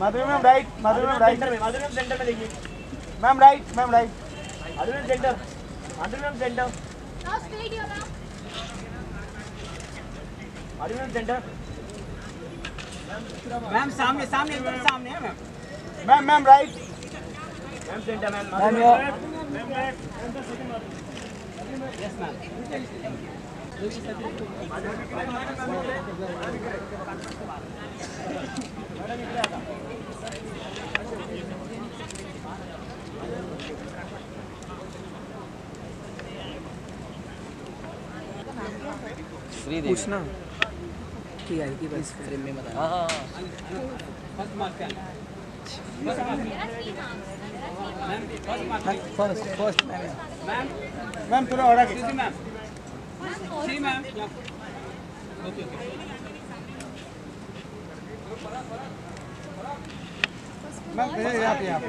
Madhuri right Madhuri ma'am right centre में Madhuri ma'am centre में देखिए। Ma'am right ma'am right Madhuri ma'am centre Madhuri ma'am centre. Madhuri ma'am centre ma'am सामने सामने एकदम सामने है ma'am. Ma'am ma'am right ma'am centre ma'am. Ma'am yes ma'am पूछना। ठीक है कि बस। फ्रेम में बता हाँ हाँ फ़र्स्ट आना first marks. Ma'am ma'am. Ma'am ma'am थोड़ा और आगे जी मैम ओके ओके मैम यहाँ पे यहाँ पे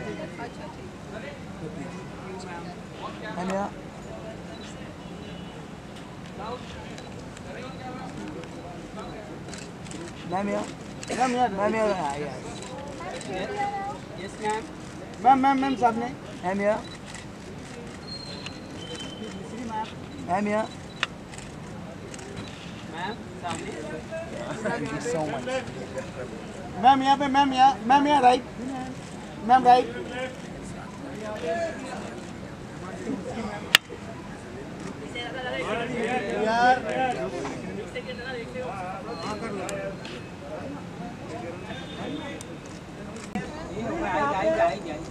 मैम यहाँ मैम यहाँ मैम यहाँ मैम हाँ, यहाँ yes ma'am ma'am ma'am ma'am सामने मैम यहाँ मैम यहाँ मैम सामने thank you so much ma'am यहाँ पे मैम यहाँ मैम यहाँ राइट मैम राइट यार आई आई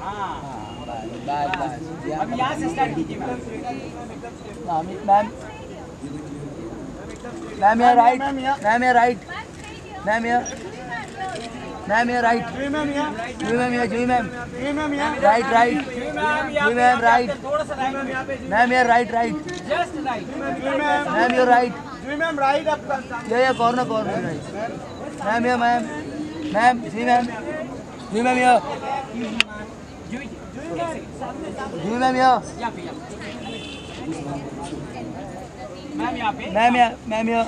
हाँ अब यहाँ से स्टार्ट कीजिए मैम मैम मैम यहाँ राइट मैम यहाँ राइट मैम यहाँ मैम यहाँ राइट जी मैम यहाँ जी मैम राइट राइट जी मैम राइट मैम यहाँ राइट राइट मैम यहाँ राइट मैम राइट ये कॉर्नर कॉर्नर राइट मैम यहाँ मैम मैम जी मैम जी मैम यहाँ जी मैम यहाँ मैम यहाँ मैम यहाँ मैम यहाँ